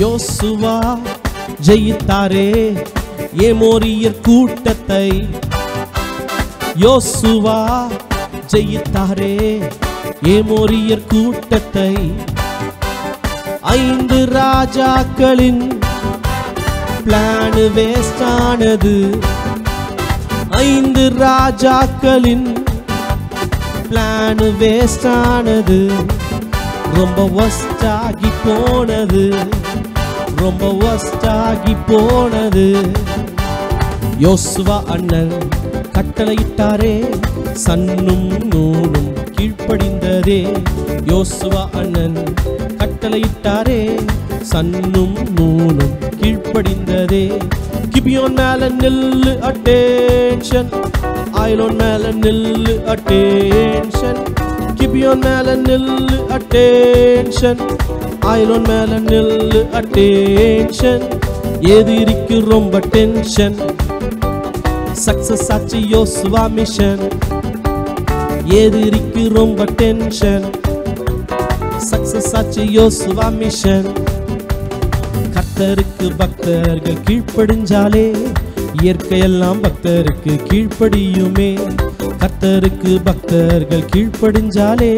யோசுவா ஜெயித்தாரே ஏமோரியர் கூட்டத்தை. யோசுவா ஜெயித்தாரே ஏமோரியர் கூட்டத்தை. ஐந்து ராஜாக்களின் பிளானு வேஸ்ட் ஆனது. ஐந்து ராஜாக்களின் பிளானு வேஸ்ட் ஆனது. ரொம்ப worst ஆகி போனது. ரொம்ப worst ஆகி போனது. யோசுவா அண்ணன் கட்டளையிட்டாரே சன்னும் நூலும் கீழ்ப்படிந்ததே. யோசுவா அண்ணன் கட்டளையிட்டாரே சன்னும் நூலும் கீழ்ப்படிந்ததே. கிபியோன் மேல நில்லு அட்டேஷன் ஆயிலோன் மேல நில்லு அட்டே கிபியோன் மேல நில்லு அட்டேன்ஷன் ஆயிலோன் மேல நில்லு அட்டேன்ஷன் எதிரிக்கு ரொம்ப டென்ஷன் சக்சஸ் ஆச்சு யோசுவா மிஷன் எதிரிக்கு ரொம்ப டென்ஷன் சக்சஸ் ஆச்சு யோசுவா மிஷன் கத்தருக்கு பக்தர்கள் கீழ்ப்படிஞ்சாலே இயற்கையெல்லாம் பக்தருக்கு கீழ்ப்படியுமே. கர்த்தருக்கு பக்தர்கள் கீழ்ப்படிஞ்சாலே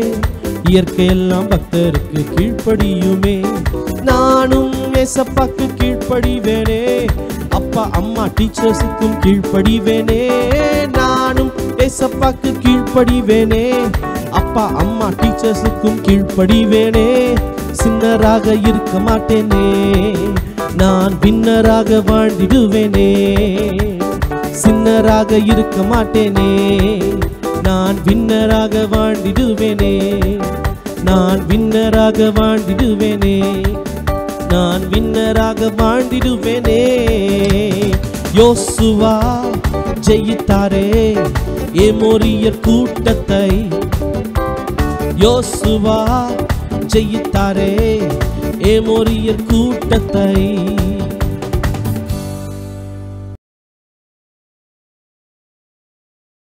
இயற்கையெல்லாம் பக்தருக்கு கீழ்ப்படியுமே. நானும் ஏசப்பாக்கு கீழ்ப்படிவேனே அப்பா அம்மா டீச்சர்ஸுக்கும் கீழ்ப்படிவேனே. நானும் ஏசப்பாக்கு கீழ்ப்படிவேனே அப்பா அம்மா டீச்சர்ஸுக்கும் கீழ்ப்படிவேனே. சின்னராக இருக்க மாட்டேனே நான் பின்னராக வாழ்ந்திடுவேனே. சின்னராக இருக்க மாட்டேனே. நான் விண்ணராக வாழ்ந்திடுவேனே. நான் விண்ணராக வாழ்ந்திடுவேனே. நான் விண்ணராக வாழ்ந்திடுவேனே. யோசுவா ஜெயித்தாரே ஏமோரியர் கூட்டத்தை. யோசுவா ஜெயித்தாரே ஏமோரியர் கூட்டத்தை.